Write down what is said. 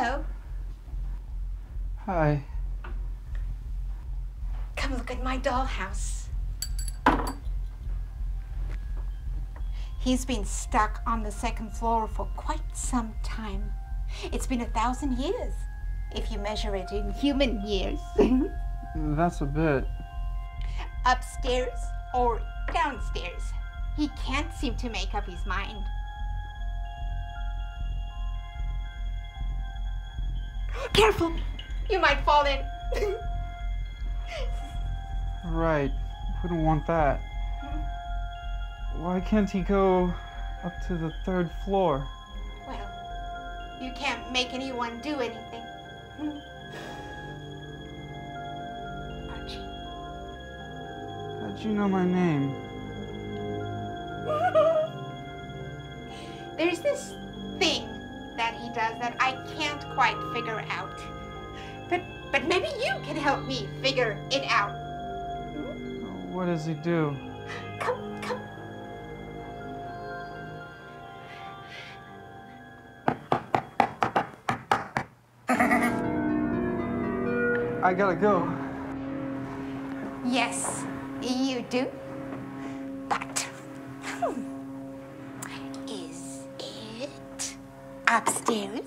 Hello. Hi. Come look at my dollhouse. He's been stuck on the second floor for quite some time. It's been a thousand years, if you measure it in human years. That's a bit. Upstairs or downstairs? He can't seem to make up his mind. Careful! You might fall in. Right. Wouldn't want that. Why can't he go up to the third floor? well, you can't make anyone do anything. Archie. How'd you know my name? There's this thing that he does that I can't quite figure out. But but maybe you can help me figure it out. What does he do? Come, come. I gotta go. Yes, you do. Upstairs